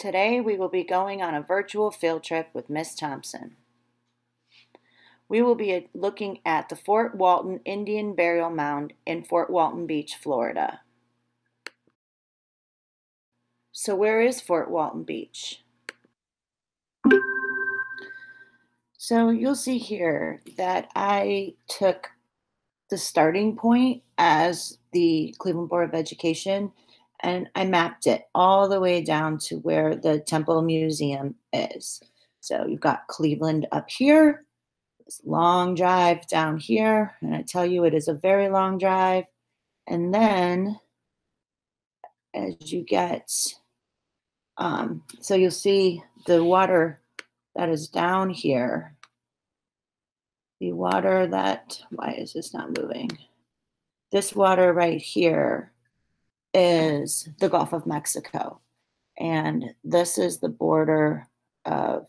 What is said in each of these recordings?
Today we will be going on a virtual field trip with Miss Thompson. We will be uh, looking at the Fort Walton Indian Burial Mound in Fort Walton Beach, Florida. So where is Fort Walton Beach? So you'll see here that I took the starting point as the Cleveland Board of Education and I mapped it all the way down to where the Temple Museum is. So you've got Cleveland up here, this long drive down here, and I tell you it is a very long drive. And then as you get, um, so you'll see the water that is down here. The water that, why is this not moving? This water right here is the Gulf of Mexico. And this is the border of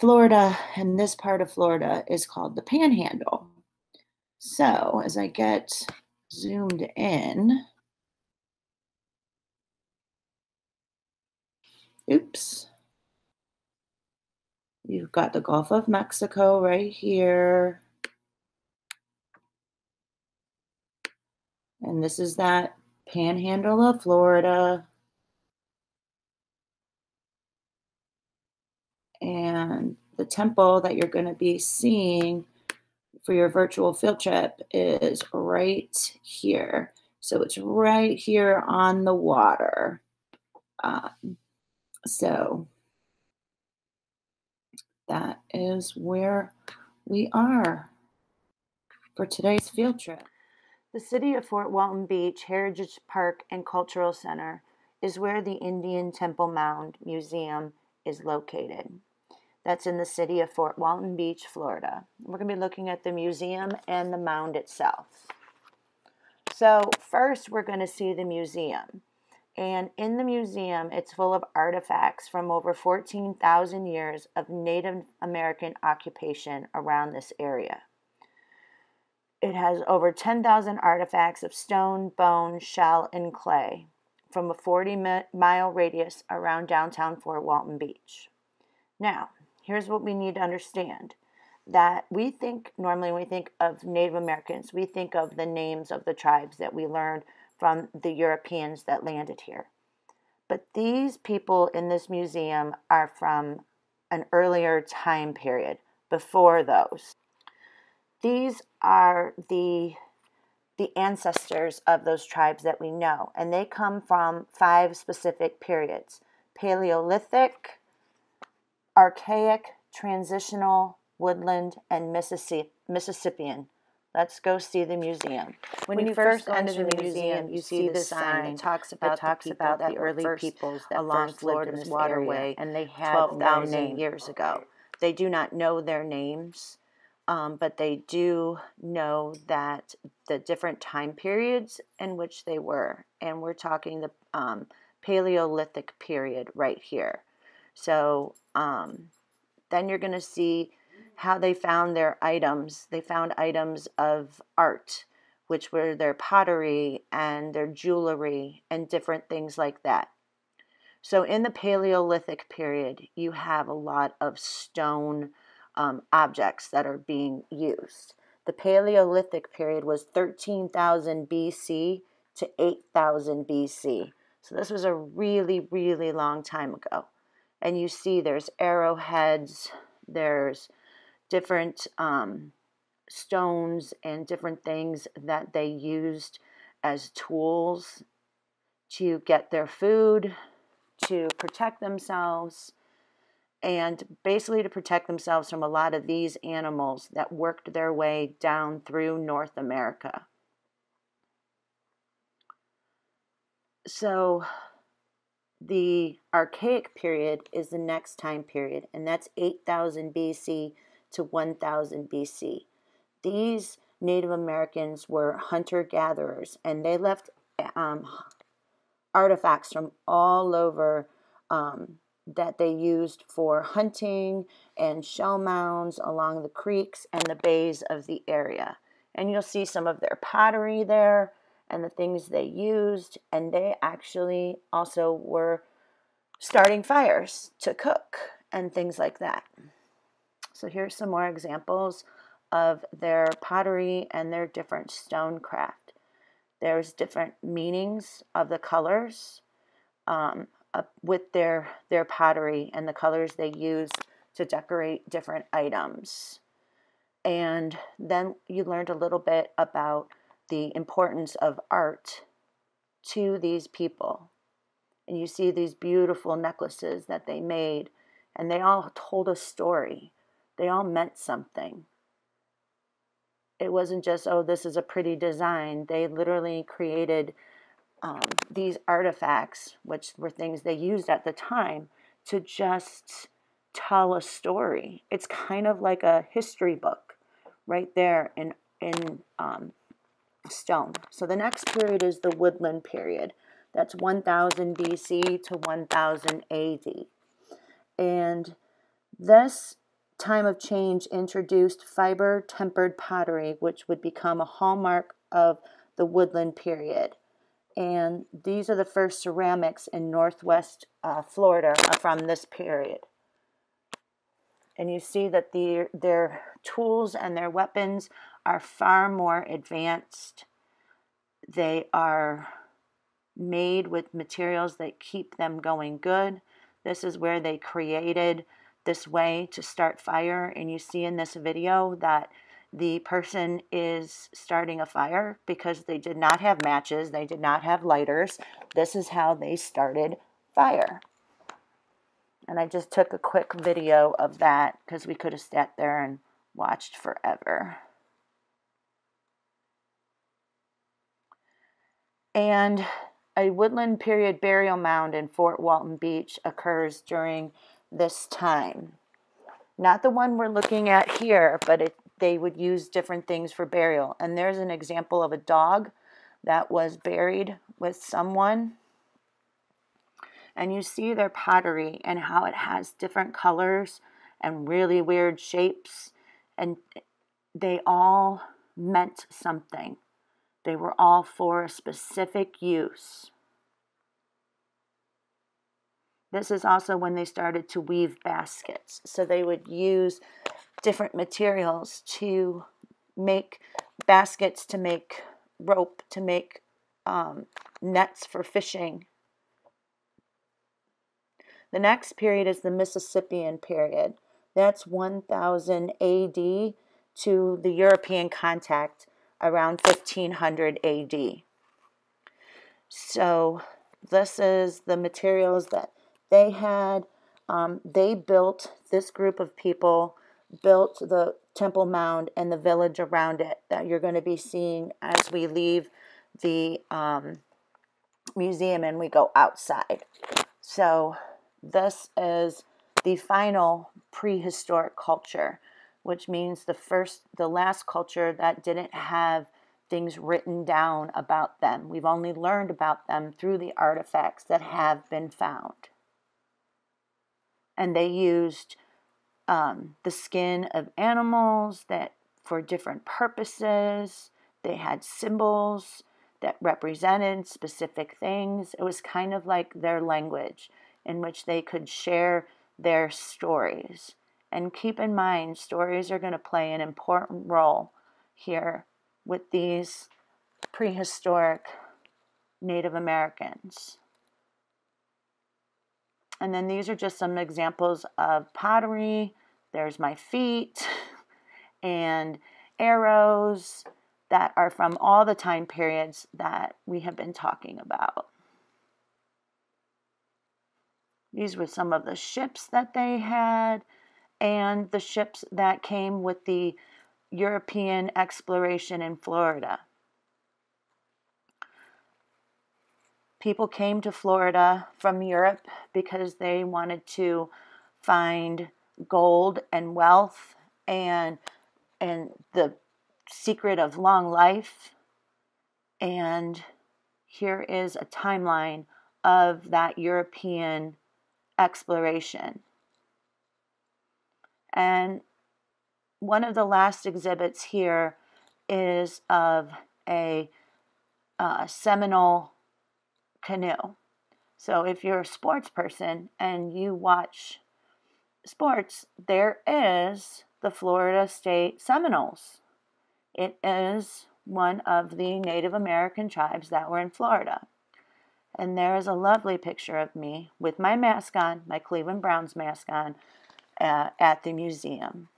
Florida, and this part of Florida is called the Panhandle. So as I get zoomed in, oops, you've got the Gulf of Mexico right here. And this is that panhandle of Florida. And the temple that you're going to be seeing for your virtual field trip is right here. So it's right here on the water. Um, so that is where we are for today's field trip. The city of Fort Walton Beach Heritage Park and Cultural Center is where the Indian Temple Mound Museum is located. That's in the city of Fort Walton Beach, Florida. We're going to be looking at the museum and the mound itself. So, first, we're going to see the museum. And in the museum, it's full of artifacts from over 14,000 years of Native American occupation around this area. It has over 10,000 artifacts of stone, bone, shell, and clay from a 40 mile radius around downtown Fort Walton Beach. Now, here's what we need to understand that we think normally when we think of Native Americans, we think of the names of the tribes that we learned from the Europeans that landed here. But these people in this museum are from an earlier time period before those. These are the the ancestors of those tribes that we know, and they come from five specific periods Paleolithic, Archaic, Transitional, Woodland, and Mississippian. Let's go see the museum. When, when you, you, first enter the museum, you see the sign. It talks about it talks the about the early peoples that along Florida's waterway, and they had 12,000 years ago. They do not know their names um, but they do know that the different time periods in which they were, and we're talking the um, Paleolithic period right here. So um, then you're going to see how they found their items. They found items of art, which were their pottery and their jewelry and different things like that. So in the Paleolithic period, you have a lot of stone um, objects that are being used. The Paleolithic period was 13,000 BC to 8,000 BC. So this was a really, really long time ago. And you see there's arrowheads, there's different um, stones and different things that they used as tools to get their food, to protect themselves, and basically to protect themselves from a lot of these animals that worked their way down through North America. So the Archaic period is the next time period, and that's 8000 BC to 1000 BC. These Native Americans were hunter gatherers, and they left um, artifacts from all over um, that they used for hunting and shell mounds along the creeks and the bays of the area. And you'll see some of their pottery there and the things they used. And they actually also were starting fires to cook and things like that. So here's some more examples of their pottery and their different stone craft. There's different meanings of the colors um, uh, with their their pottery and the colors they use to decorate different items. And then you learned a little bit about the importance of art to these people. And you see these beautiful necklaces that they made, and they all told a story. They all meant something. It wasn't just, oh, this is a pretty design. They literally created um, these artifacts, which were things they used at the time, to just tell a story. It's kind of like a history book right there in, in um, stone. So the next period is the woodland period. That's 1000 BC to 1000 AD. And this time of change introduced fiber tempered pottery, which would become a hallmark of the woodland period. And these are the first ceramics in northwest uh, Florida from this period. And you see that the, their tools and their weapons are far more advanced. They are made with materials that keep them going good. This is where they created this way to start fire. And you see in this video that the person is starting a fire because they did not have matches, they did not have lighters. This is how they started fire. And I just took a quick video of that because we could have sat there and watched forever. And a woodland period burial mound in Fort Walton Beach occurs during this time. Not the one we're looking at here, but it, they would use different things for burial. And there's an example of a dog that was buried with someone. And you see their pottery and how it has different colors and really weird shapes. And they all meant something. They were all for a specific use. This is also when they started to weave baskets. So they would use different materials to make baskets, to make rope, to make um, nets for fishing. The next period is the Mississippian period. That's 1000 AD to the European contact around 1500 AD. So, this is the materials that they had. Um, they built, this group of people built the Temple Mound and the village around it that you're going to be seeing as we leave the um, museum and we go outside. So, this is the final prehistoric culture, which means the first, the last culture that didn't have things written down about them. We've only learned about them through the artifacts that have been found. And they used um, the skin of animals that for different purposes. They had symbols that represented specific things. It was kind of like their language in which they could share their stories. And keep in mind, stories are going to play an important role here with these prehistoric Native Americans. And then these are just some examples of pottery. There's my feet and arrows that are from all the time periods that we have been talking about. These were some of the ships that they had and the ships that came with the European exploration in Florida. People came to Florida from Europe because they wanted to find gold and wealth and and the secret of long life and here is a timeline of that European exploration. And one of the last exhibits here is of a uh, Seminole canoe. So if you're a sports person and you watch sports, there is the Florida State Seminoles. It is one of the Native American tribes that were in Florida. And there is a lovely picture of me with my mask on, my Cleveland Browns mask on, uh, at the museum.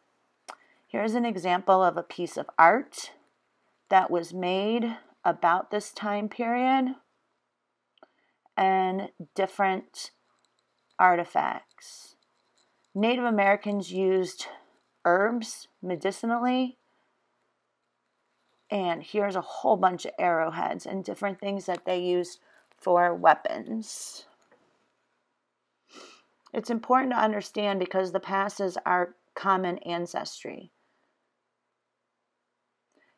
Here's an example of a piece of art that was made about this time period and different artifacts. Native Americans used herbs medicinally. And here's a whole bunch of arrowheads and different things that they used for weapons. It's important to understand because the is our common ancestry.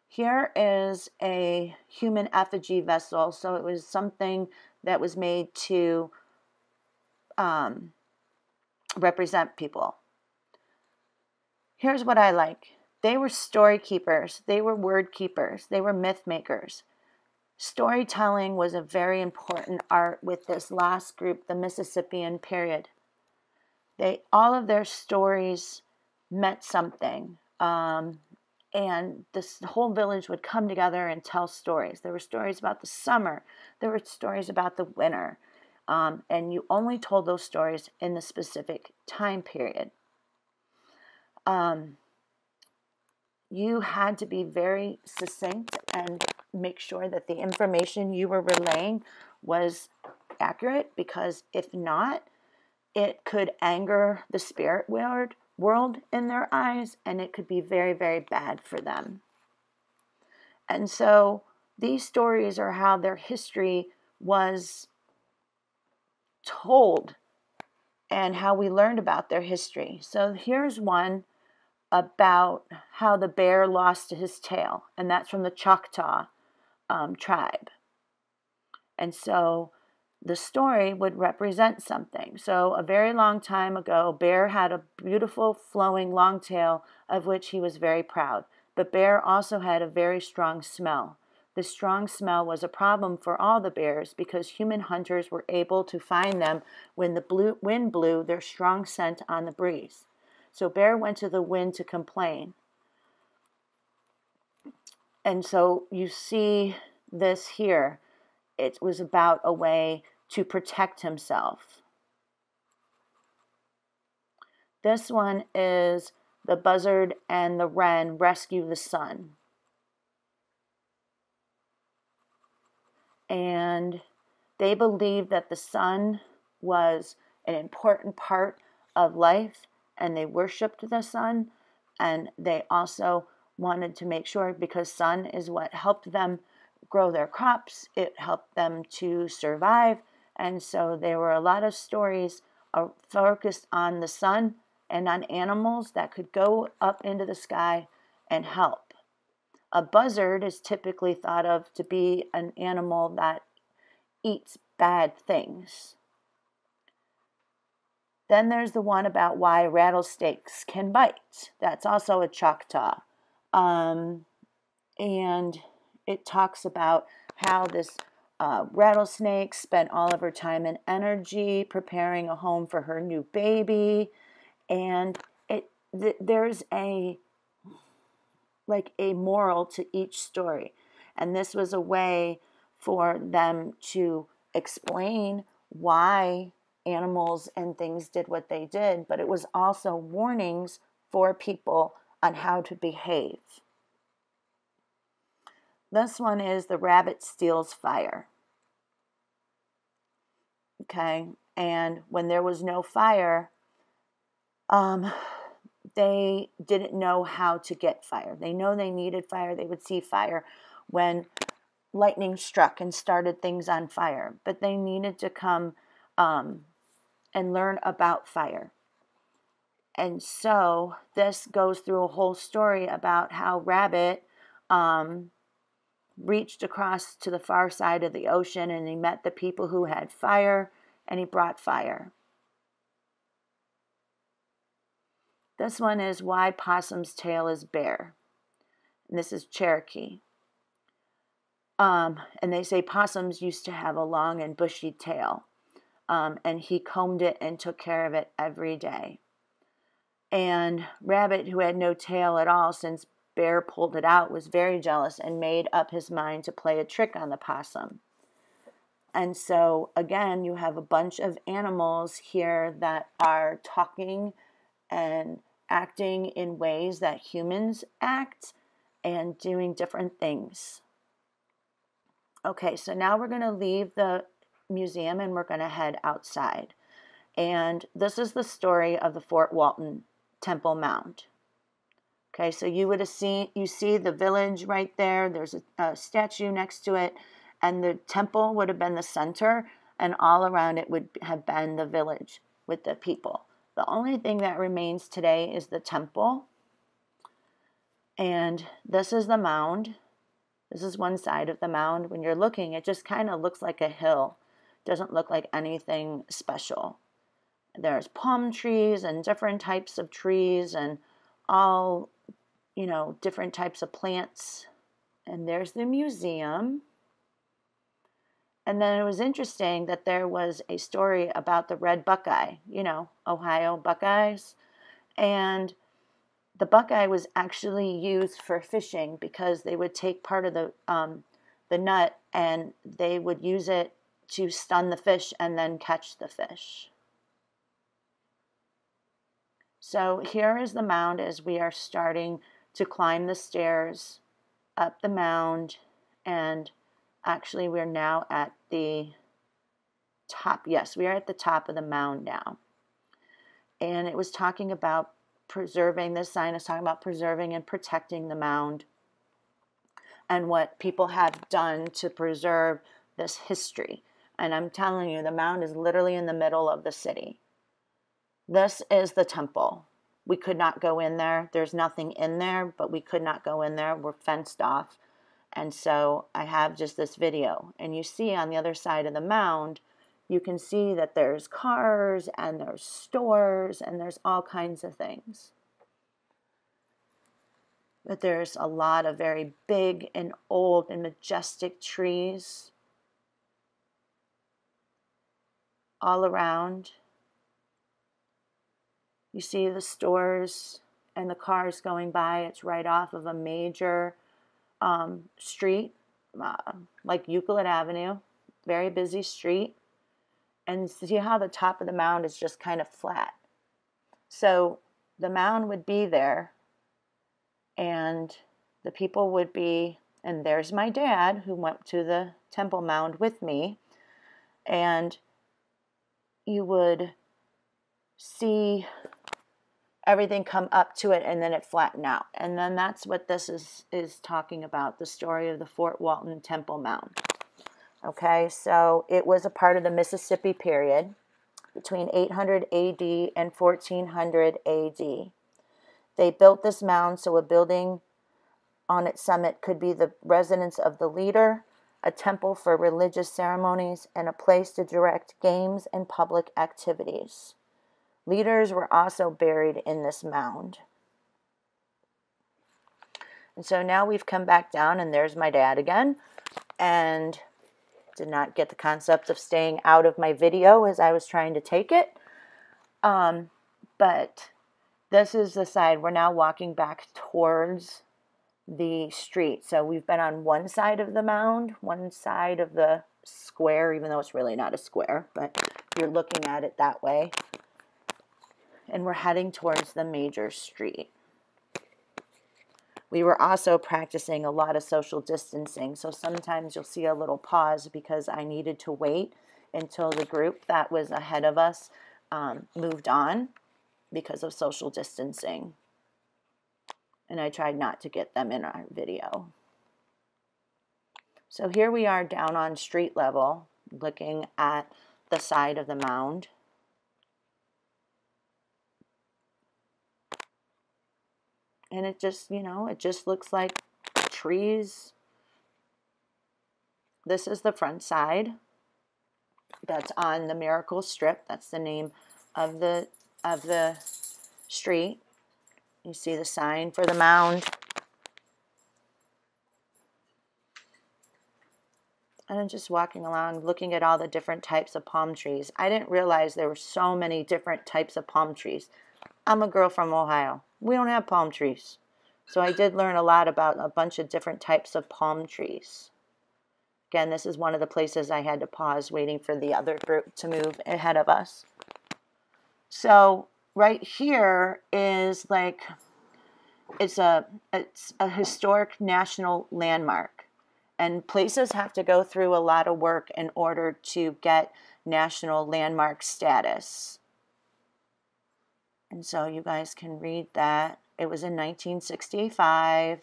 Here is a human effigy vessel. So it was something that was made to um, represent people. Here's what I like they were story keepers, they were word keepers, they were myth makers. Storytelling was a very important art with this last group, the Mississippian period. They all of their stories meant something. Um, and this whole village would come together and tell stories. There were stories about the summer, there were stories about the winter, um, and you only told those stories in the specific time period. Um, you had to be very succinct and make sure that the information you were relaying was accurate because if not, it could anger the spirit world world in their eyes, and it could be very, very bad for them. And so these stories are how their history was told and how we learned about their history. So here's one about how the bear lost his tail, and that's from the Choctaw um, tribe. And so the story would represent something. So, a very long time ago, Bear had a beautiful flowing long tail of which he was very proud. But Bear also had a very strong smell. The strong smell was a problem for all the bears because human hunters were able to find them when the wind blew their strong scent on the breeze. So Bear went to the wind to complain. And so you see this here. It was about a way to protect himself. This one is the buzzard and the wren rescue the sun. And they believed that the sun was an important part of life and they worshiped the sun and they also wanted to make sure because sun is what helped them grow their crops it helped them to survive and so there were a lot of stories uh, focused on the sun and on animals that could go up into the sky and help. A buzzard is typically thought of to be an animal that eats bad things. Then there's the one about why rattlesnakes can bite. That's also a Choctaw. Um, and it talks about how this uh, rattlesnake, spent all of her time and energy preparing a home for her new baby. And it th- there's a like a moral to each story. And this was a way for them to explain why animals and things did what they did, but it was also warnings for people on how to behave. This one is The Rabbit Steals Fire. Okay. And when there was no fire, um, they didn't know how to get fire. They know they needed fire. They would see fire when lightning struck and started things on fire, but they needed to come um, and learn about fire. And so this goes through a whole story about how Rabbit um, reached across to the far side of the ocean and he met the people who had fire and he brought fire. This one is Why Possum's Tail is Bare. And this is Cherokee. Um, and they say possums used to have a long and bushy tail. um, and he combed it and took care of it every day. And Rabbit, who had no tail at all since Bear pulled it out, was very jealous and made up his mind to play a trick on the possum. And so, again, you have a bunch of animals here that are talking and acting in ways that humans act and doing different things. Okay, so now we're going to leave the museum and we're going to head outside. And this is the story of the Fort Walton Temple Mound. Okay, so you would have seen, you see the village right there. There's a, a statue next to it, and the temple would have been the center, and all around it would have been the village with the people. The only thing that remains today is the temple. And this is the mound. This is one side of the mound. When you're looking, it just kind of looks like a hill. Doesn't look like anything special. There's palm trees and different types of trees and all, you know, different types of plants. And there's the museum. And then it was interesting that there was a story about the red buckeye, you know, Ohio Buckeyes. And the buckeye was actually used for fishing because they would take part of the um, the nut and they would use it to stun the fish and then catch the fish. So here is the mound as we are starting to climb the stairs up the mound and Actually, we're now at the top. Yes, we are at the top of the mound now. And it was talking about preserving, this sign is talking about preserving and protecting the mound and what people have done to preserve this history. And I'm telling you, the mound is literally in the middle of the city. This is the temple. We could not go in there. There's nothing in there, but we could not go in there. We're fenced off. And so I have just this video. And you see on the other side of the mound, you can see that there's cars and there's stores and there's all kinds of things. But there's a lot of very big and old and majestic trees all around. You see the stores and the cars going by. It's right off of a major um, street, uh, like Euclid Avenue, very busy street. And see how the top of the mound is just kind of flat. So the mound would be there, and the people would be, and there's my dad who went to the temple mound with me, and you would see everything come up to it and then it flatten out. And then that's what this is, is talking about, the story of the Fort Walton Temple Mound. Okay, so it was a part of the Mississippi period between 800 AD and 1400 AD. They built this mound so a building on its summit could be the residence of the leader, a temple for religious ceremonies, and a place to direct games and public activities. Leaders were also buried in this mound. And so now we've come back down, and there's my dad again. And did not get the concept of staying out of my video as I was trying to take it. Um, but this is the side. We're now walking back towards the street. So we've been on one side of the mound, one side of the square, even though it's really not a square, but you're looking at it that way and we're heading towards the major street. We were also practicing a lot of social distancing, so sometimes you'll see a little pause because I needed to wait until the group that was ahead of us um, moved on because of social distancing. And I tried not to get them in our video. So here we are down on street level looking at the side of the mound. And it just, you know, it just looks like trees. This is the front side. That's on the Miracle Strip. That's the name of the of the street. You see the sign for the mound. and I'm just walking along looking at all the different types of palm trees. I didn't realize there were so many different types of palm trees. I'm a girl from Ohio. We don't have palm trees. So I did learn a lot about a bunch of different types of palm trees. Again, this is one of the places I had to pause waiting for the other group to move ahead of us. So right here is like it's a it's a historic national landmark and places have to go through a lot of work in order to get national landmark status. And so you guys can read that. It was in 1965.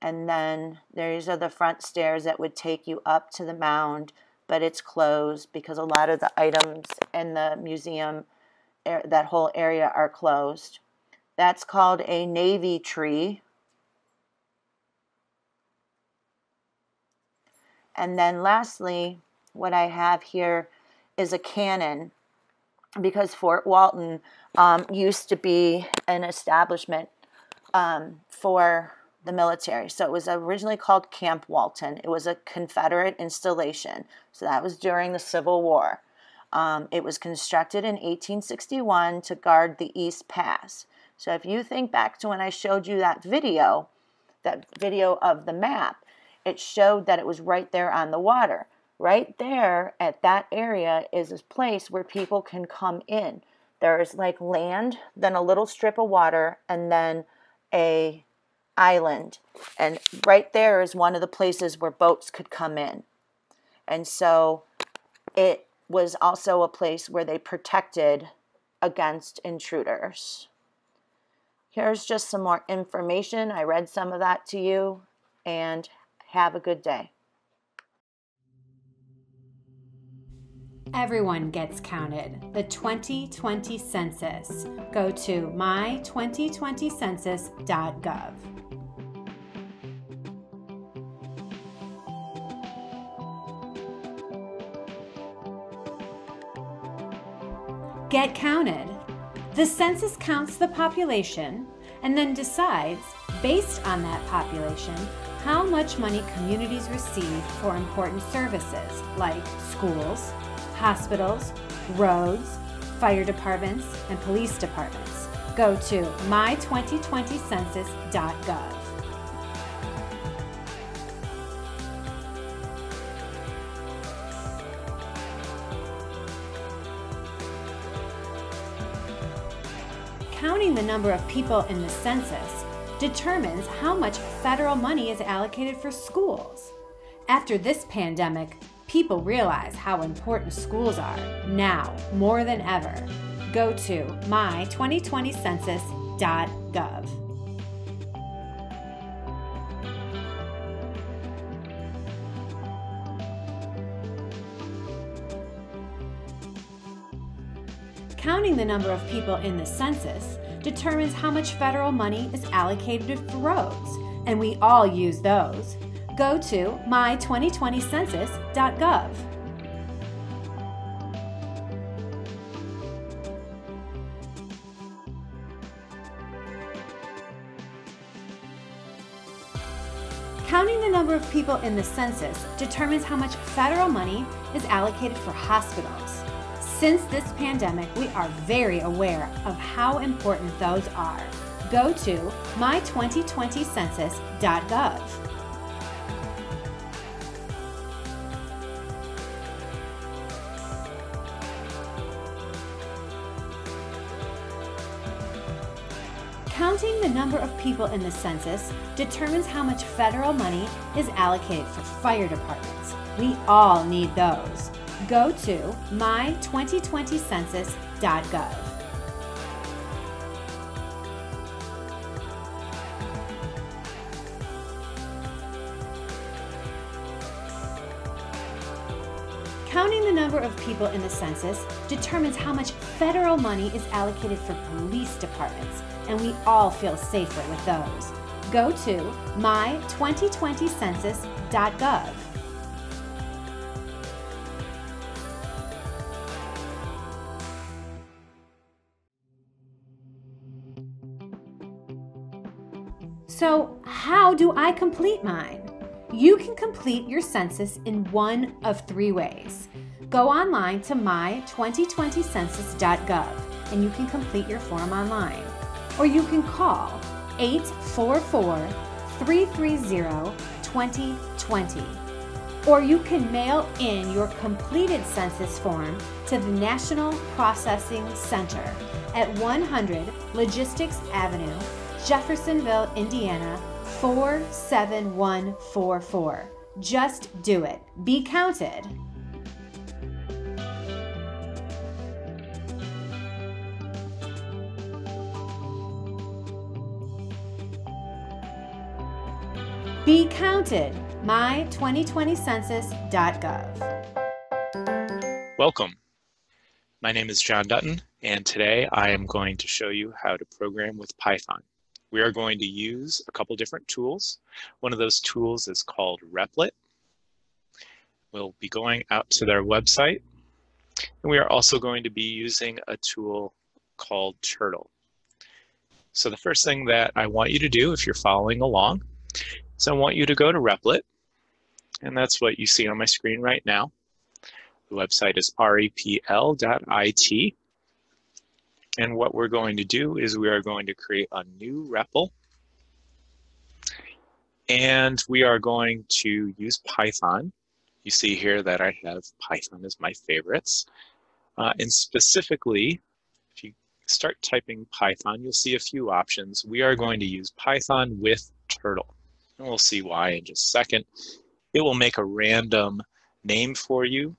And then these are the front stairs that would take you up to the mound, but it's closed because a lot of the items in the museum, that whole area, are closed. That's called a navy tree. And then lastly, what I have here is a cannon because Fort Walton um, used to be an establishment um, for the military. So it was originally called Camp Walton. It was a Confederate installation. So that was during the Civil War. Um, it was constructed in 1861 to guard the East Pass. So if you think back to when I showed you that video, that video of the map, it showed that it was right there on the water. Right there at that area is a place where people can come in. There's like land, then a little strip of water, and then a island. And right there is one of the places where boats could come in. And so it was also a place where they protected against intruders. Here's just some more information. I read some of that to you, and have a good day. Everyone gets counted. The 2020 Census. Go to my2020census.gov. Get counted. The census counts the population and then decides, based on that population, how much money communities receive for important services like schools, hospitals, roads, fire departments, and police departments. Go to my2020census.gov. Counting the number of people in the census determines how much federal money is allocated for schools. After this pandemic, people realize how important schools are now more than ever. Go to my2020census.gov. Counting the number of people in the census determines how much federal money is allocated for roads, and we all use those. Go to my2020census.gov. Counting the number of people in the census determines how much federal money is allocated for hospitals. Since this pandemic, we are very aware of how important those are. Go to my2020census.gov. Counting the number of people in the census determines how much federal money is allocated for fire departments. We all need those go to my2020census.gov. Counting the number of people in the census determines how much federal money is allocated for police departments, and we all feel safer with those. Go to my2020census.gov. So, how do I complete mine? You can complete your census in one of three ways. Go online to my2020census.gov and you can complete your form online. Or you can call 844 330 2020. Or you can mail in your completed census form to the National Processing Center at 100 Logistics Avenue, Jeffersonville, Indiana 47144. Just do it. Be counted. Be counted. My2020census.gov. Welcome. My name is John Dutton, and today I am going to show you how to program with Python. We are going to use a couple different tools. One of those tools is called Replit. We'll be going out to their website, and we are also going to be using a tool called Turtle. So the first thing that I want you to do if you're following along so I want you to go to Replit, and that's what you see on my screen right now. The website is repl.it. And what we're going to do is we are going to create a new REPL. And we are going to use Python. You see here that I have Python as my favorites. Uh, and specifically, if you start typing Python, you'll see a few options. We are going to use Python with Turtle and we'll see why in just a second. It will make a random name for you.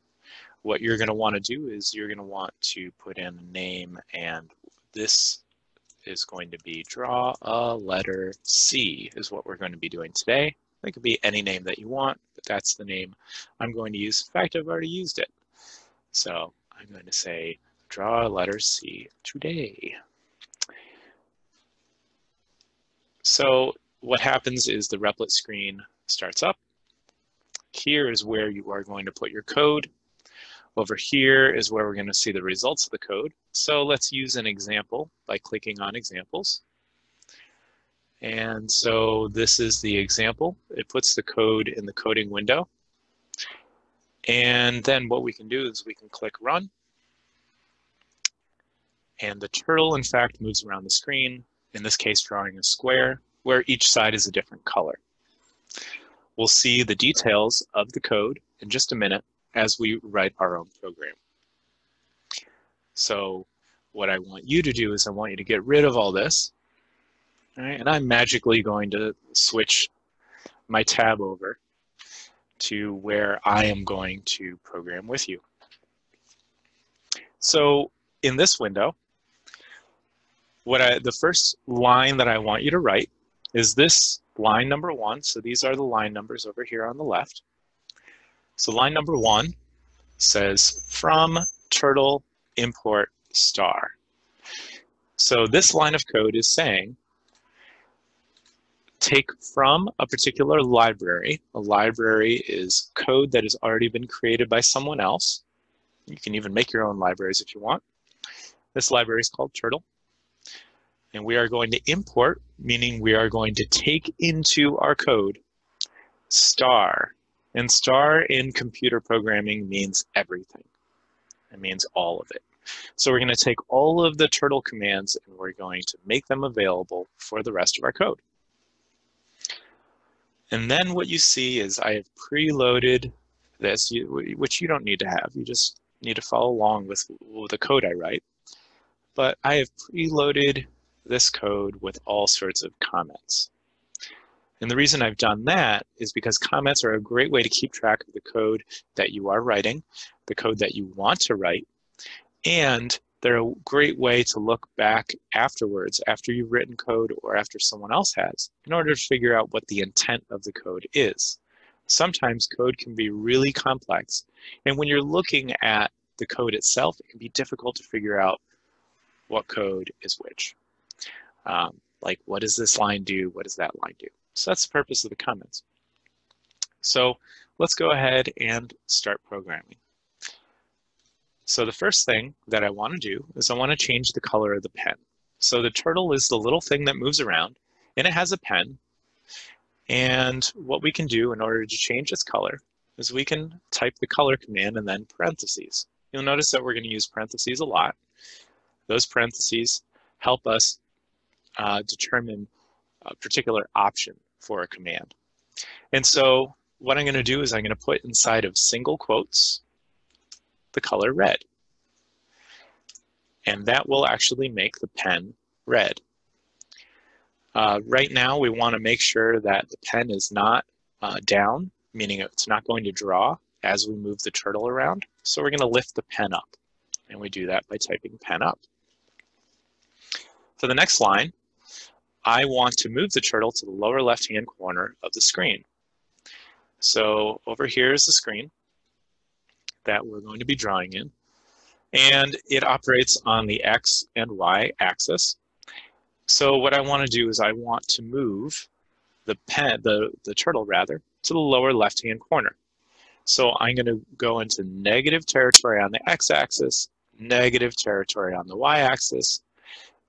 What you're going to want to do is you're going to want to put in a name and this is going to be draw a letter C is what we're going to be doing today. It could be any name that you want, but that's the name I'm going to use. In fact, I've already used it. So I'm going to say draw a letter C today. So what happens is the Replit screen starts up. Here is where you are going to put your code. Over here is where we're going to see the results of the code. So let's use an example by clicking on examples. And so this is the example. It puts the code in the coding window. And then what we can do is we can click run. And the turtle, in fact, moves around the screen, in this case, drawing a square where each side is a different color. We'll see the details of the code in just a minute as we write our own program. So what I want you to do is I want you to get rid of all this. Right? And I'm magically going to switch my tab over to where I am going to program with you. So in this window, what I, the first line that I want you to write is this line number one. So these are the line numbers over here on the left. So line number one says from turtle import star. So this line of code is saying take from a particular library. A library is code that has already been created by someone else. You can even make your own libraries if you want. This library is called Turtle. And we are going to import, meaning we are going to take into our code star. And star in computer programming means everything. It means all of it. So we're going to take all of the turtle commands and we're going to make them available for the rest of our code. And then what you see is I have preloaded this, which you don't need to have. You just need to follow along with the code I write. But I have preloaded this code with all sorts of comments. And the reason I've done that is because comments are a great way to keep track of the code that you are writing, the code that you want to write, and they're a great way to look back afterwards, after you've written code or after someone else has, in order to figure out what the intent of the code is. Sometimes code can be really complex, and when you're looking at the code itself, it can be difficult to figure out what code is which. Um, like, what does this line do? What does that line do? So that's the purpose of the comments. So let's go ahead and start programming. So the first thing that I want to do is I want to change the color of the pen. So the turtle is the little thing that moves around and it has a pen. And what we can do in order to change its color is we can type the color command and then parentheses. You'll notice that we're going to use parentheses a lot. Those parentheses help us uh, determine a particular option for a command. And so what I'm going to do is I'm going to put inside of single quotes the color red. And that will actually make the pen red. Uh, right now, we want to make sure that the pen is not uh, down, meaning it's not going to draw as we move the turtle around. So we're going to lift the pen up. And we do that by typing pen up. For the next line, I want to move the turtle to the lower left-hand corner of the screen. So over here is the screen that we're going to be drawing in. And it operates on the X and Y axis. So what I want to do is I want to move the pen, the, the turtle rather, to the lower left-hand corner. So I'm going to go into negative territory on the x-axis, negative territory on the y-axis,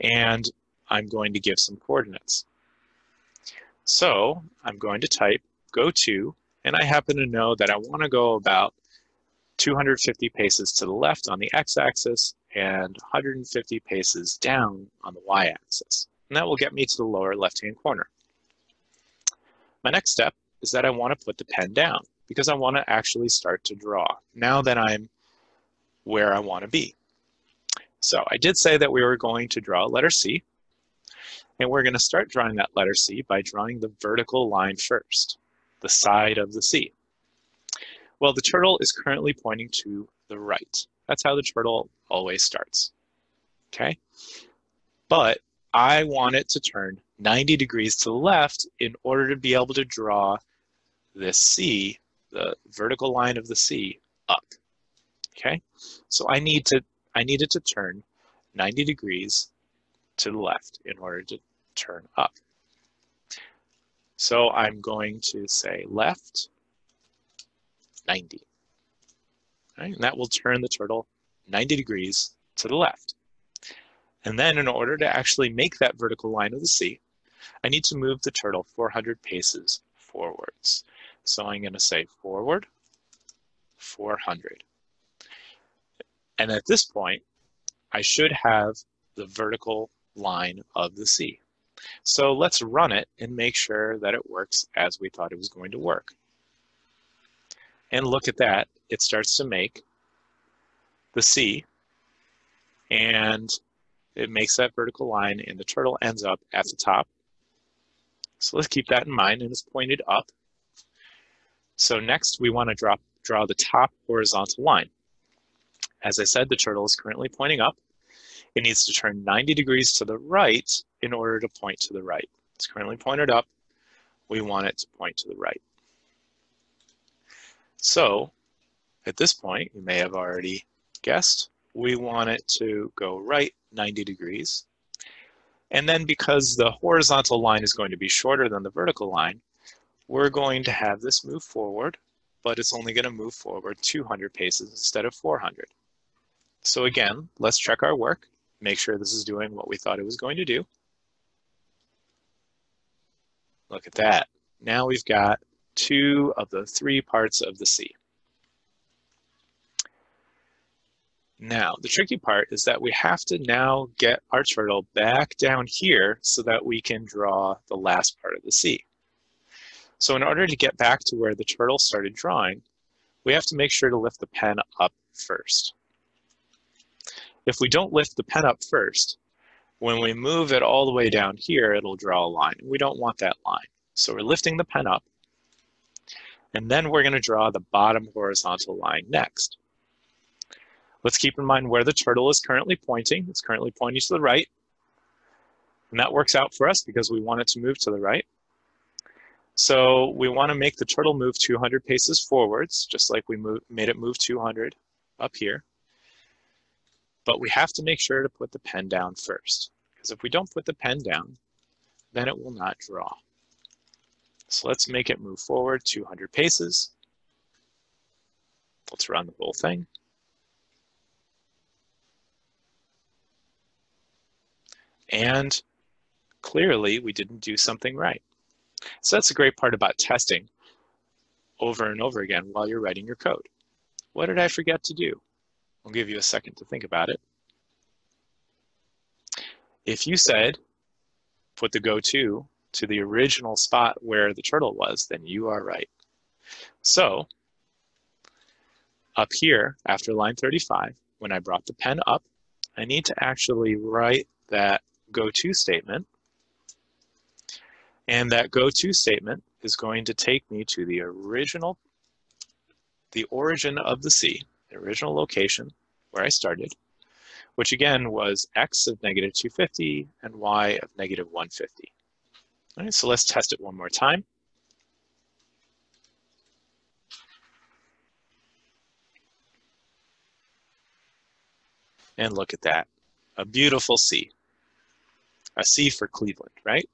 and I'm going to give some coordinates. So I'm going to type go to, and I happen to know that I want to go about 250 paces to the left on the x-axis and 150 paces down on the y-axis. And that will get me to the lower left-hand corner. My next step is that I want to put the pen down because I want to actually start to draw now that I'm where I want to be. So I did say that we were going to draw a letter C, and we're going to start drawing that letter C by drawing the vertical line first, the side of the C. Well, the turtle is currently pointing to the right. That's how the turtle always starts, okay? But I want it to turn 90 degrees to the left in order to be able to draw this C, the vertical line of the C, up. Okay, so I need to I need it to turn 90 degrees to the left in order to turn up. So I'm going to say left 90. Right, and that will turn the turtle 90 degrees to the left. And then in order to actually make that vertical line of the C, I need to move the turtle 400 paces forwards. So I'm going to say forward 400. And at this point, I should have the vertical line of the C. So let's run it and make sure that it works as we thought it was going to work. And look at that, it starts to make the C and it makes that vertical line and the turtle ends up at the top. So let's keep that in mind and it's pointed up. So next we want to drop, draw the top horizontal line. As I said, the turtle is currently pointing up. It needs to turn 90 degrees to the right in order to point to the right. It's currently pointed up. We want it to point to the right. So at this point, you may have already guessed, we want it to go right 90 degrees. And then because the horizontal line is going to be shorter than the vertical line, we're going to have this move forward, but it's only going to move forward 200 paces instead of 400. So again, let's check our work, make sure this is doing what we thought it was going to do. Look at that. Now we've got two of the three parts of the C. Now, the tricky part is that we have to now get our turtle back down here so that we can draw the last part of the C. So in order to get back to where the turtle started drawing, we have to make sure to lift the pen up first. If we don't lift the pen up first, when we move it all the way down here, it'll draw a line. We don't want that line. So we're lifting the pen up, and then we're gonna draw the bottom horizontal line next. Let's keep in mind where the turtle is currently pointing. It's currently pointing to the right. And that works out for us because we want it to move to the right. So we want to make the turtle move 200 paces forwards, just like we move, made it move 200 up here. But we have to make sure to put the pen down first, because if we don't put the pen down, then it will not draw. So let's make it move forward 200 paces. Let's run the whole thing. And clearly we didn't do something right. So that's a great part about testing over and over again while you're writing your code. What did I forget to do? I'll give you a second to think about it. If you said, put the go to to the original spot where the turtle was, then you are right. So up here after line 35, when I brought the pen up, I need to actually write that go to statement. And that go to statement is going to take me to the original, the origin of the C, the original location where I started, which again was x of negative 250 and y of negative 150. All right, so let's test it one more time. And look at that, a beautiful C. A C for Cleveland, right?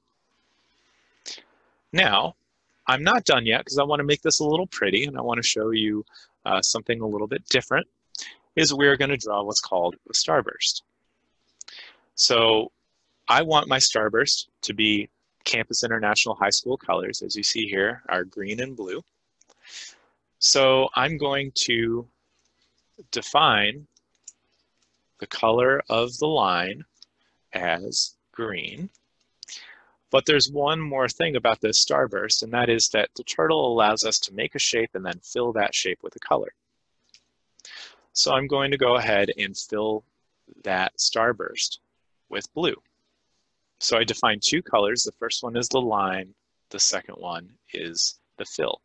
Now, I'm not done yet because I want to make this a little pretty and I want to show you uh, something a little bit different is we're going to draw what's called a starburst. So I want my starburst to be Campus International High School colors, as you see here, are green and blue. So I'm going to define the color of the line as green. But there's one more thing about this starburst, and that is that the turtle allows us to make a shape and then fill that shape with a color. So I'm going to go ahead and fill that starburst with blue. So I define two colors. The first one is the line. The second one is the fill.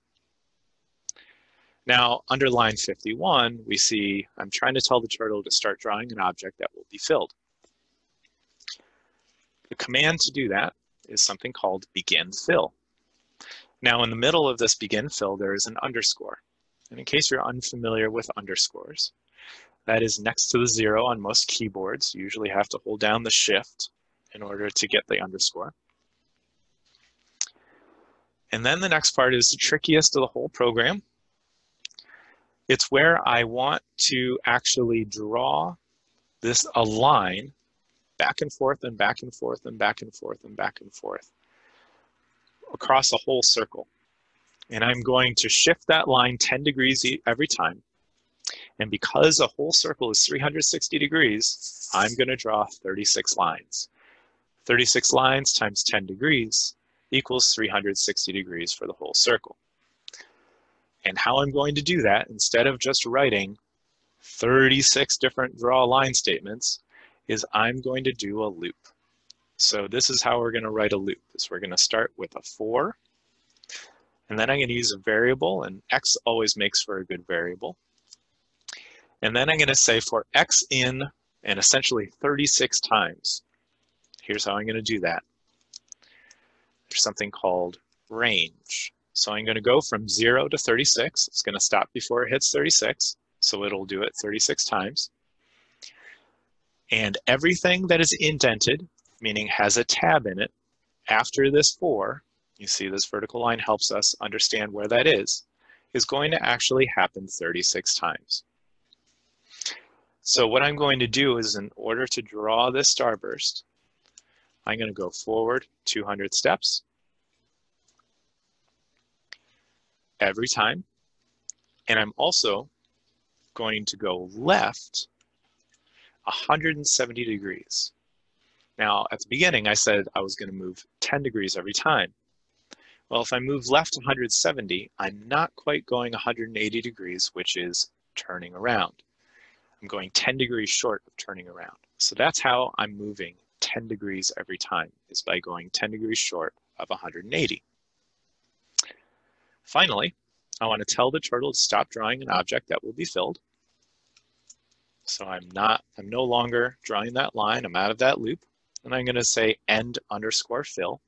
Now, under line 51, we see I'm trying to tell the turtle to start drawing an object that will be filled. The command to do that is something called begin fill. Now, in the middle of this begin fill, there is an underscore. And in case you're unfamiliar with underscores, that is next to the zero on most keyboards. You usually have to hold down the shift in order to get the underscore. And then the next part is the trickiest of the whole program. It's where I want to actually draw this a line back and forth and back and forth and back and forth and back and forth across a whole circle. And I'm going to shift that line 10 degrees every time. And because a whole circle is 360 degrees, I'm going to draw 36 lines. 36 lines times 10 degrees equals 360 degrees for the whole circle. And how I'm going to do that, instead of just writing 36 different draw line statements, is I'm going to do a loop. So this is how we're going to write a loop. Is we're going to start with a for, and then I'm going to use a variable, and x always makes for a good variable. And then I'm going to say for x in, and essentially 36 times. Here's how I'm going to do that. There's something called range. So I'm going to go from 0 to 36. It's going to stop before it hits 36. So it'll do it 36 times. And everything that is indented, meaning has a tab in it, after this for, you see this vertical line helps us understand where that is, is going to actually happen 36 times. So what I'm going to do is in order to draw this starburst, I'm going to go forward 200 steps every time. And I'm also going to go left 170 degrees. Now, at the beginning, I said I was going to move 10 degrees every time. Well, if I move left 170, I'm not quite going 180 degrees, which is turning around. I'm going 10 degrees short of turning around. So that's how I'm moving 10 degrees every time is by going 10 degrees short of 180. Finally, I want to tell the turtle to stop drawing an object that will be filled. So I'm not, I'm no longer drawing that line, I'm out of that loop. And I'm gonna say end underscore fill.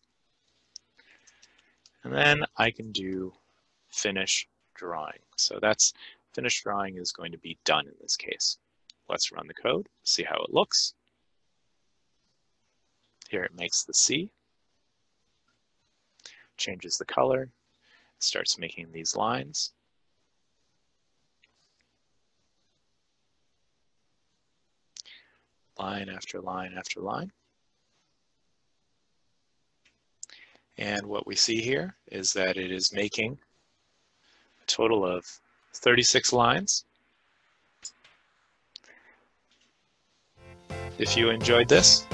And then I can do finish drawing. So that's finish drawing is going to be done in this case. Let's run the code, see how it looks. Here it makes the C, changes the color, starts making these lines. Line after line after line. And what we see here is that it is making a total of 36 lines. If you enjoyed this,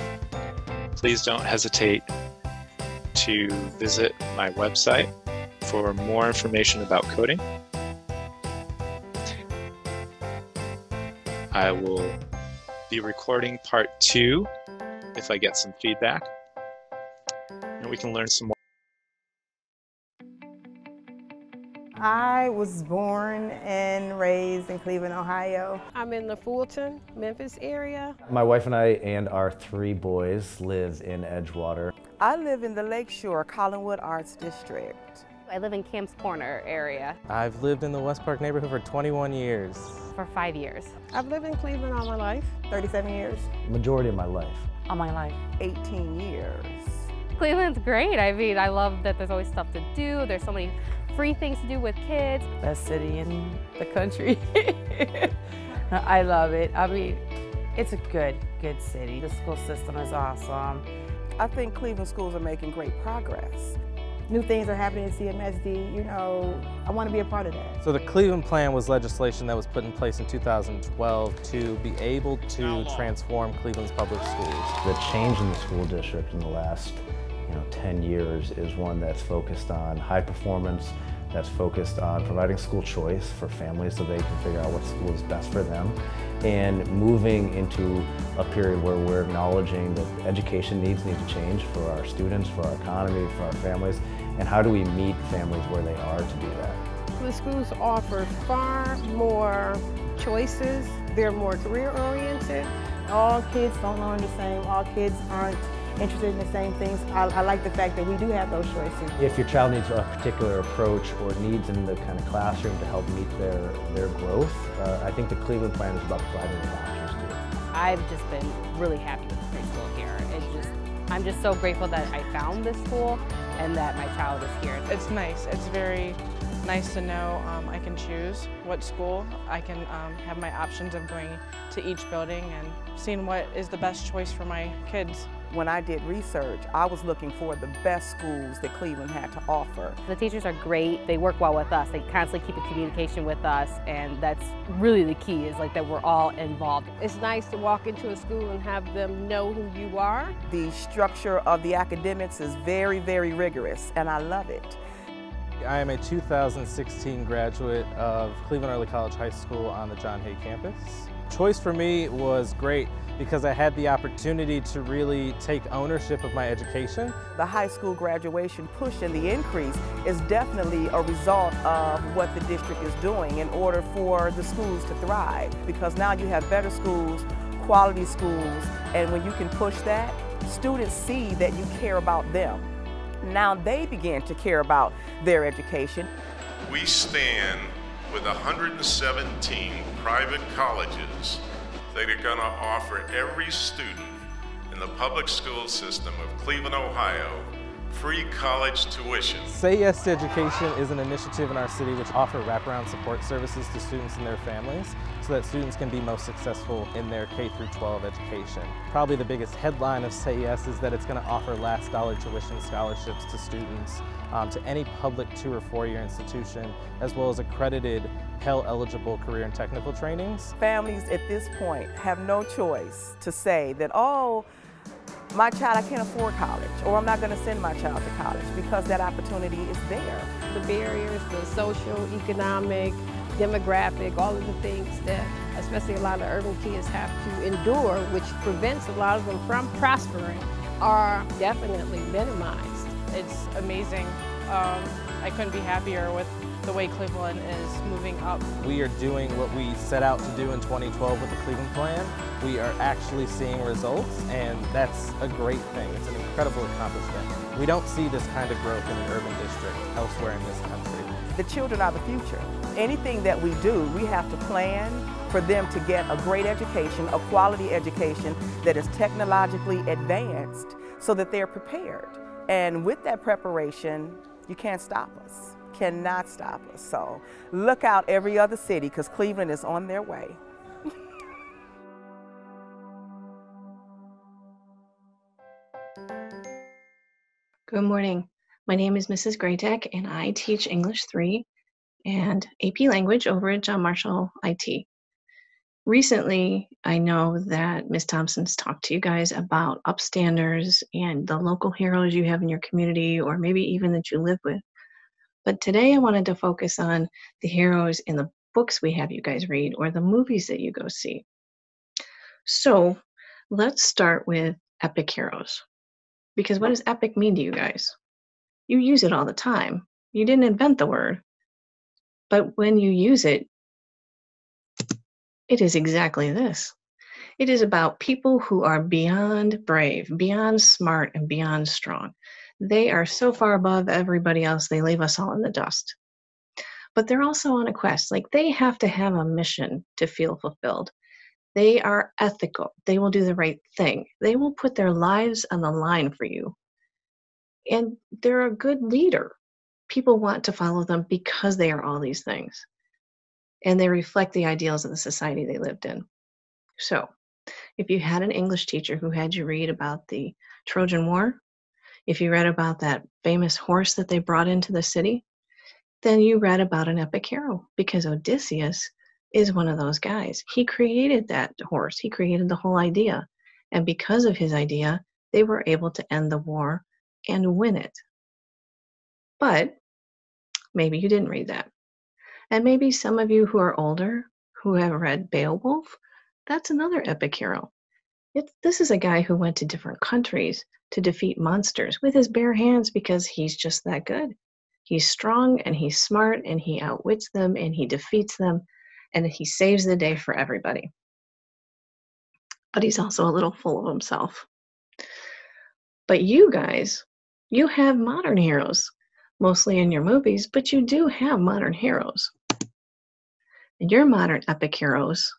please don't hesitate to visit my website for more information about coding. I will be recording part two if I get some feedback and we can learn some more. I was born and raised in Cleveland, Ohio. I'm in the Fulton, Memphis area. My wife and I and our three boys live in Edgewater. I live in the Lakeshore Collinwood Arts District. I live in Kamm's Corner area. I've lived in the West Park neighborhood for 21 years. For five years. I've lived in Cleveland all my life. 37 years. Majority of my life. All my life. 18 years. Cleveland's great. I mean, I love that there's always stuff to do. There's so many free things to do with kids. Best city in the country. I love it. I mean, it's a good, good city. The school system is awesome. I think Cleveland schools are making great progress. New things are happening in CMSD, you know, I want to be a part of that. So the Cleveland Plan was legislation that was put in place in 2012 to be able to transform Cleveland's public schools. The change in the school district in the last you know, 10 years is one that's focused on high performance, that's focused on providing school choice for families so they can figure out what school is best for them, and moving into a period where we're acknowledging that education needs need to change for our students, for our economy, for our families, and how do we meet families where they are to do that. The schools offer far more choices. They're more career oriented. All kids don't learn the same. All kids aren't interested in the same things. I, I, like the fact that we do have those choices. If your child needs a particular approach or needs in the kind of classroom to help meet their, their growth, uh, I think the Cleveland plan is about providing the options to I've just been really happy with the preschool here. It's just, I'm just so grateful that I found this school and that my child is here. It's nice. It's very nice to know um, I can choose what school. I can um, have my options of going to each building and seeing what is the best choice for my kids. When I did research, I was looking for the best schools that Cleveland had to offer. The teachers are great. They work well with us. They constantly keep in communication with us, and that's really the key is like that we're all involved. It's nice to walk into a school and have them know who you are. The structure of the academics is very, very rigorous, and I love it. I am a 2016 graduate of Cleveland Early College High School on the John Hay campus. Choice for me was great because I had the opportunity to really take ownership of my education. The high school graduation push and the increase is definitely a result of what the district is doing in order for the schools to thrive because now you have better schools, quality schools, and when you can push that, students see that you care about them. Now they begin to care about their education. We stand with 117 private colleges that are going to offer every student in the public school system of Cleveland, Ohio, free college tuition. Say Yes to Education is an initiative in our city which offer wraparound support services to students and their families so that students can be most successful in their K through 12 education. Probably the biggest headline of Say Yes is that it's going to offer last dollar tuition scholarships to students um, to any public two or four year institution as well as accredited Pell eligible career and technical trainings. Families at this point have no choice to say that, oh, my child, I can't afford college, or I'm not going to send my child to college because that opportunity is there. The barriers, the social, economic, demographic, all of the things that especially a lot of urban kids have to endure, which prevents a lot of them from prospering, are definitely minimized. It's amazing. Um, I couldn't be happier with the way Cleveland is moving up. We are doing what we set out to do in 2012 with the Cleveland Plan. We are actually seeing results, and that's a great thing. It's an incredible accomplishment. We don't see this kind of growth in an urban district elsewhere in this country. The children are the future. Anything that we do, we have to plan for them to get a great education, a quality education that is technologically advanced so that they're prepared. And with that preparation, you can't stop us cannot stop us. So look out every other city because Cleveland is on their way. Good morning. My name is Mrs. Graytech, and I teach English 3 and AP Language over at John Marshall IT. Recently, I know that Ms. Thompson's talked to you guys about upstanders and the local heroes you have in your community, or maybe even that you live with. But today I wanted to focus on the heroes in the books we have you guys read or the movies that you go see. So let's start with epic heroes. Because what does epic mean to you guys? You use it all the time. You didn't invent the word. But when you use it, it is exactly this. It is about people who are beyond brave, beyond smart, and beyond strong. They are so far above everybody else, they leave us all in the dust. But they're also on a quest. Like they have to have a mission to feel fulfilled. They are ethical. They will do the right thing. They will put their lives on the line for you. And they're a good leader. People want to follow them because they are all these things. And they reflect the ideals of the society they lived in. So, if you had an English teacher who had you read about the Trojan War, if you read about that famous horse that they brought into the city, then you read about an epic hero because Odysseus is one of those guys. He created that horse, he created the whole idea. And because of his idea, they were able to end the war and win it. But maybe you didn't read that. And maybe some of you who are older who have read Beowulf, that's another epic hero. It, this is a guy who went to different countries to defeat monsters with his bare hands because he's just that good. He's strong and he's smart and he outwits them and he defeats them and he saves the day for everybody. But he's also a little full of himself. But you guys, you have modern heroes, mostly in your movies, but you do have modern heroes. And your modern epic heroes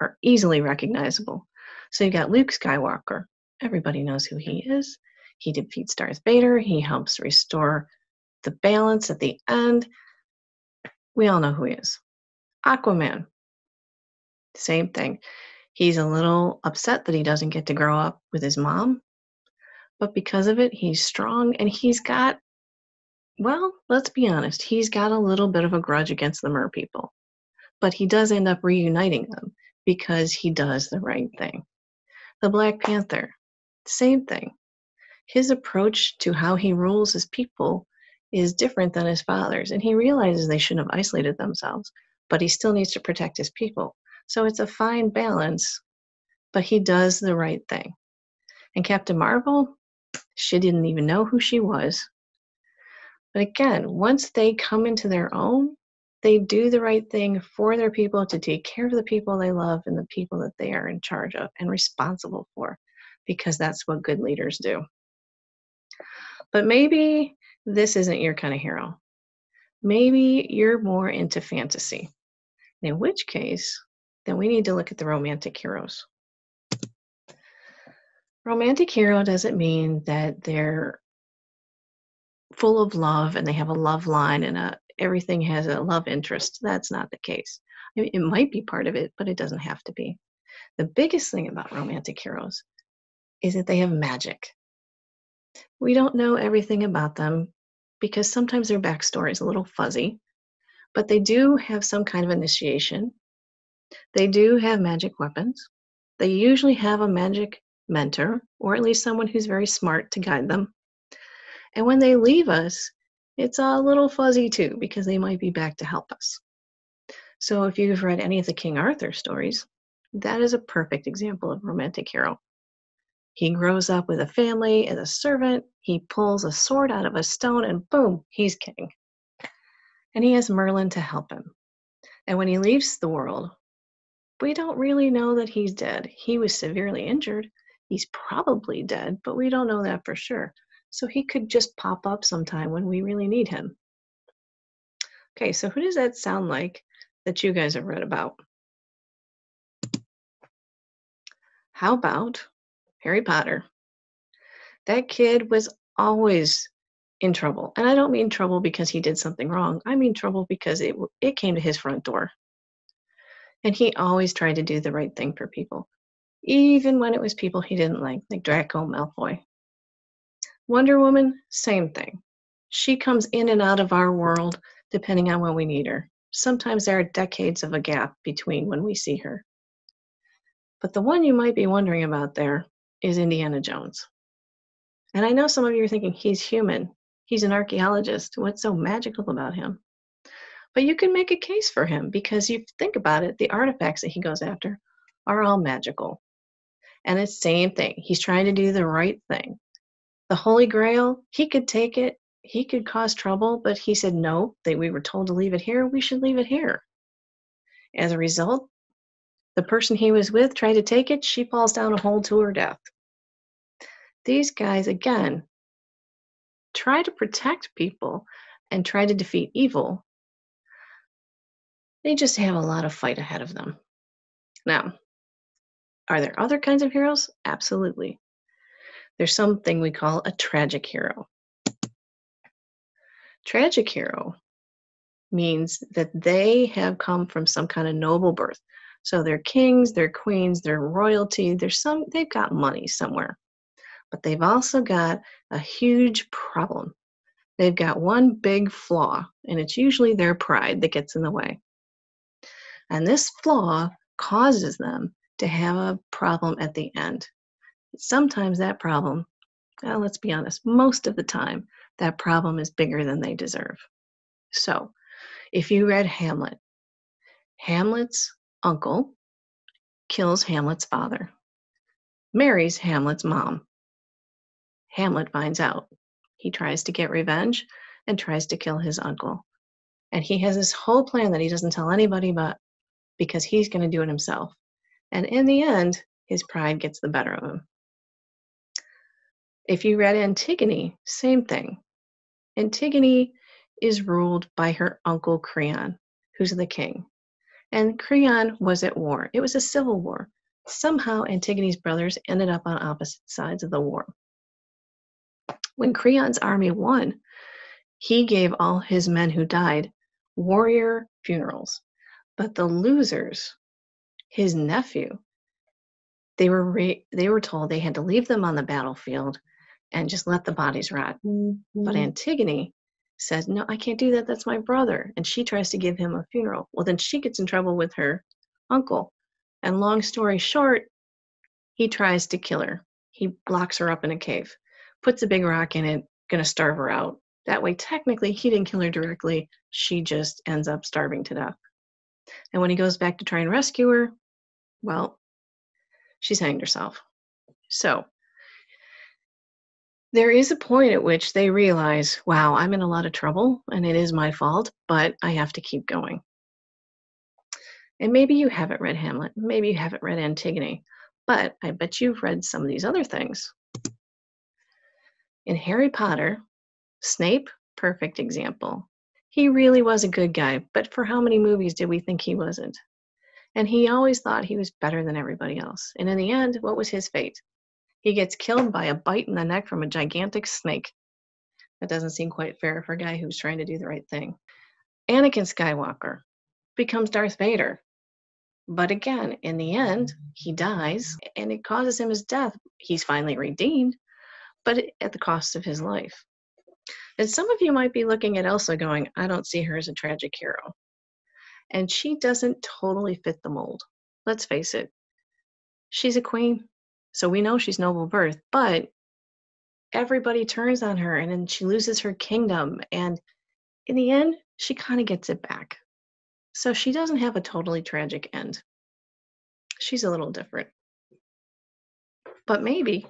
are easily recognizable. So you got Luke Skywalker, Everybody knows who he is. He defeats Darth Vader. He helps restore the balance at the end. We all know who he is. Aquaman. Same thing. He's a little upset that he doesn't get to grow up with his mom, but because of it, he's strong and he's got, well, let's be honest, he's got a little bit of a grudge against the mer people, but he does end up reuniting them because he does the right thing. The Black Panther. Same thing. His approach to how he rules his people is different than his father's, and he realizes they shouldn't have isolated themselves, but he still needs to protect his people. So it's a fine balance, but he does the right thing. And Captain Marvel, she didn't even know who she was. But again, once they come into their own, they do the right thing for their people to take care of the people they love and the people that they are in charge of and responsible for because that's what good leaders do. But maybe this isn't your kind of hero. Maybe you're more into fantasy. In which case, then we need to look at the romantic heroes. Romantic hero doesn't mean that they're full of love and they have a love line and a, everything has a love interest. That's not the case. It might be part of it, but it doesn't have to be. The biggest thing about romantic heroes is that they have magic. We don't know everything about them because sometimes their backstory is a little fuzzy, but they do have some kind of initiation. They do have magic weapons. They usually have a magic mentor, or at least someone who's very smart to guide them. And when they leave us, it's a little fuzzy too, because they might be back to help us. So if you've read any of the King Arthur stories, that is a perfect example of romantic hero. He grows up with a family and a servant. He pulls a sword out of a stone and boom, he's king. And he has Merlin to help him. And when he leaves the world, we don't really know that he's dead. He was severely injured. He's probably dead, but we don't know that for sure. So he could just pop up sometime when we really need him. Okay, so who does that sound like that you guys have read about? How about Harry Potter. That kid was always in trouble. And I don't mean trouble because he did something wrong. I mean trouble because it it came to his front door. And he always tried to do the right thing for people, even when it was people he didn't like, like Draco Malfoy. Wonder Woman, same thing. She comes in and out of our world depending on when we need her. Sometimes there are decades of a gap between when we see her. But the one you might be wondering about there is Indiana Jones. And I know some of you are thinking, he's human, he's an archaeologist. What's so magical about him? But you can make a case for him because you think about it, the artifacts that he goes after are all magical. And it's the same thing. He's trying to do the right thing. The Holy Grail, he could take it, he could cause trouble, but he said no, that we were told to leave it here, we should leave it here. As a result, the person he was with tried to take it, she falls down a hole to her death. These guys, again, try to protect people and try to defeat evil. They just have a lot of fight ahead of them. Now, are there other kinds of heroes? Absolutely. There's something we call a tragic hero. Tragic hero means that they have come from some kind of noble birth. So they're kings, they're queens, they're royalty, there's some they've got money somewhere. But they've also got a huge problem. They've got one big flaw, and it's usually their pride that gets in the way. And this flaw causes them to have a problem at the end. Sometimes that problem, well, let's be honest, most of the time, that problem is bigger than they deserve. So, if you read Hamlet, Hamlet's uncle kills Hamlet's father, marries Hamlet's mom. Hamlet finds out. He tries to get revenge and tries to kill his uncle. And he has this whole plan that he doesn't tell anybody but because he's going to do it himself. And in the end, his pride gets the better of him. If you read Antigone, same thing. Antigone is ruled by her uncle Creon, who's the king. And Creon was at war. It was a civil war. Somehow, Antigone's brothers ended up on opposite sides of the war. When Creon's army won, he gave all his men who died warrior funerals. But the losers his nephew, they were re- they were told they had to leave them on the battlefield and just let the bodies rot. Mm-hmm. But Antigone says, "No, I can't do that. That's my brother." And she tries to give him a funeral. Well, then she gets in trouble with her uncle. And long story short, he tries to kill her. He locks her up in a cave, puts a big rock in it, gonna starve her out. That way, technically, he didn't kill her directly. She just ends up starving to death. And when he goes back to try and rescue her, well, she's hanged herself. So there is a point at which they realize, wow, I'm in a lot of trouble and it is my fault, but I have to keep going. And maybe you haven't read Hamlet, maybe you haven't read Antigone, but I bet you've read some of these other things. In Harry Potter, Snape, perfect example. He really was a good guy, but for how many movies did we think he wasn't? And he always thought he was better than everybody else. And in the end, what was his fate? He gets killed by a bite in the neck from a gigantic snake. That doesn't seem quite fair for a guy who's trying to do the right thing. Anakin Skywalker becomes Darth Vader. But again, in the end, he dies and it causes him his death. He's finally redeemed, but at the cost of his life. And some of you might be looking at Elsa going, I don't see her as a tragic hero and she doesn't totally fit the mold. Let's face it. She's a queen, so we know she's noble birth, but everybody turns on her and then she loses her kingdom and in the end she kind of gets it back. So she doesn't have a totally tragic end. She's a little different. But maybe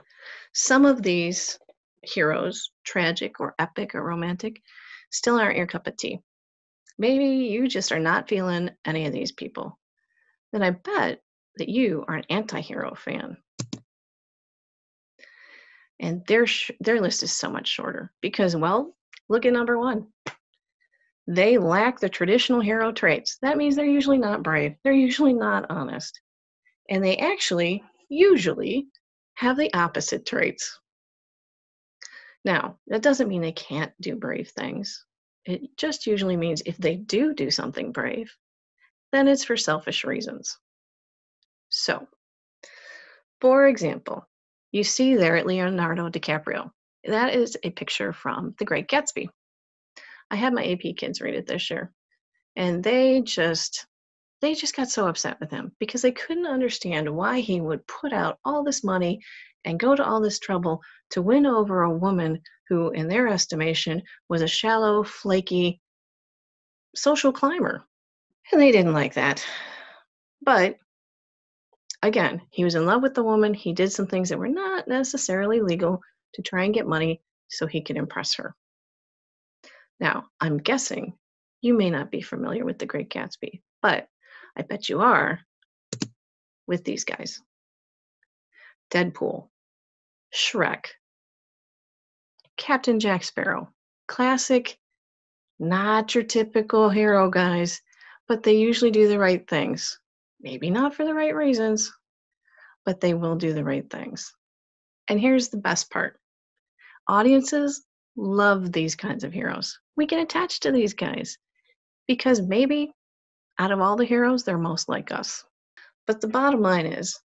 some of these heroes, tragic or epic or romantic, still aren't your cup of tea maybe you just are not feeling any of these people, then I bet that you are an anti hero fan. And their, sh- their list is so much shorter because, well, look at number one. They lack the traditional hero traits. That means they're usually not brave, they're usually not honest. And they actually, usually, have the opposite traits. Now, that doesn't mean they can't do brave things. It just usually means if they do do something brave, then it's for selfish reasons. So, for example, you see there at Leonardo DiCaprio. That is a picture from The Great Gatsby. I had my AP kids read it this year, and they just they just got so upset with him because they couldn't understand why he would put out all this money and go to all this trouble to win over a woman who, in their estimation, was a shallow, flaky social climber. And they didn't like that. But again, he was in love with the woman. He did some things that were not necessarily legal to try and get money so he could impress her. Now, I'm guessing you may not be familiar with The Great Gatsby, but I bet you are with these guys Deadpool, Shrek, Captain Jack Sparrow. Classic, not your typical hero guys, but they usually do the right things. Maybe not for the right reasons, but they will do the right things. And here's the best part audiences love these kinds of heroes. We get attached to these guys because maybe out of all the heroes, they're most like us. But the bottom line is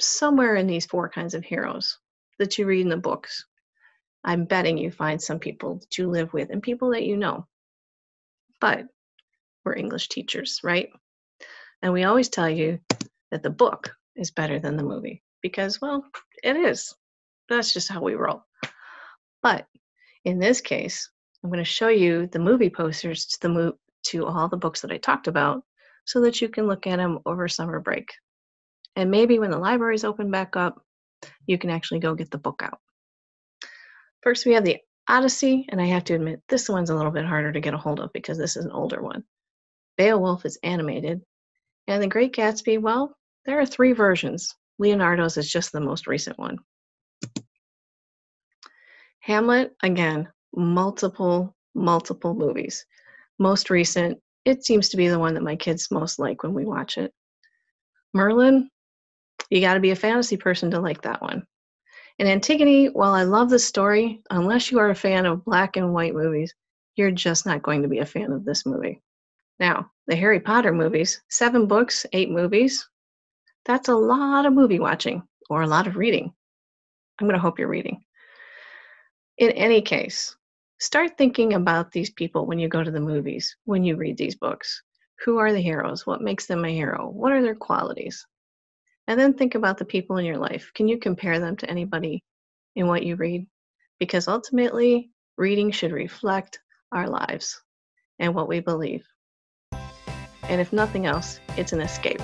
somewhere in these four kinds of heroes that you read in the books, I'm betting you find some people that you live with and people that you know. But we're English teachers, right? And we always tell you that the book is better than the movie because, well, it is. That's just how we roll. But in this case, I'm going to show you the movie posters to the mo- to all the books that I talked about so that you can look at them over summer break. And maybe when the libraries open back up, you can actually go get the book out. First, we have the Odyssey, and I have to admit, this one's a little bit harder to get a hold of because this is an older one. Beowulf is animated, and The Great Gatsby, well, there are three versions. Leonardo's is just the most recent one. Hamlet, again, multiple, multiple movies. Most recent, it seems to be the one that my kids most like when we watch it. Merlin, you got to be a fantasy person to like that one. And Antigone, while I love the story, unless you are a fan of black and white movies, you're just not going to be a fan of this movie. Now, the Harry Potter movies, seven books, eight movies, that's a lot of movie watching or a lot of reading. I'm going to hope you're reading. In any case, start thinking about these people when you go to the movies, when you read these books. Who are the heroes? What makes them a hero? What are their qualities? And then think about the people in your life. Can you compare them to anybody in what you read? Because ultimately, reading should reflect our lives and what we believe. And if nothing else, it's an escape.